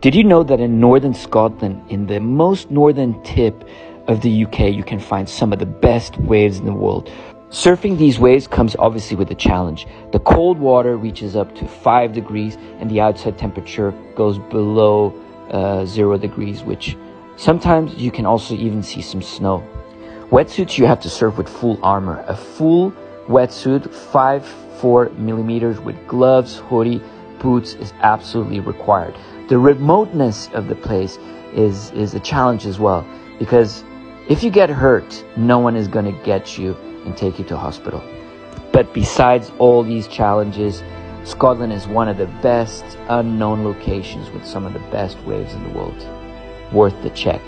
Did you know that in northern Scotland, in the most northern tip of the UK, you can find some of the best waves in the world? Surfing these waves comes obviously with a challenge. The cold water reaches up to 5 degrees and the outside temperature goes below uh, 0 degrees, which sometimes you can also even see some snow. Wetsuits, you have to surf with full armor. A full wetsuit, 5 4 millimeters with gloves, hoodie, boots is absolutely required the remoteness of the place is is a challenge as well. Because if you get hurt no one is going to get you and take you to hospital. But besides all these challenges scotland is one of the best unknown locations with some of the best waves in the world. Worth the check